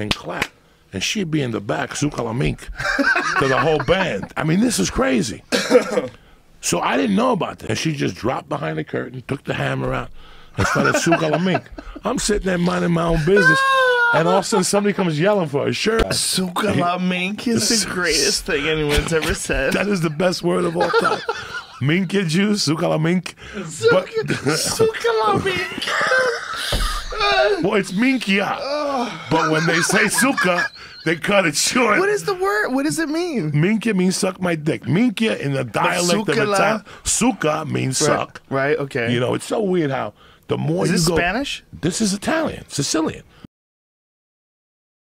and clap, and she'd be in the back, suka la mink, to the whole band. I mean, this is crazy. so I didn't know about that. And she just dropped behind the curtain, took the hammer out, and started suka la mink. I'm sitting there minding my own business. And all of a sudden, somebody comes yelling for her shirt. Suka la mink is the greatest thing anyone's ever said. That is the best word of all time. Minke juice, suka la mink. But, Suka la mink. well, it's minkia. Uh, But when they say suka, they cut it short. What is the word? What does it mean? Minkia means suck my dick. Minkia in the dialect of Italian, suka means suck. Right. Okay. You know, it's so weird how the more is you this go, Spanish? This is Italian, Sicilian.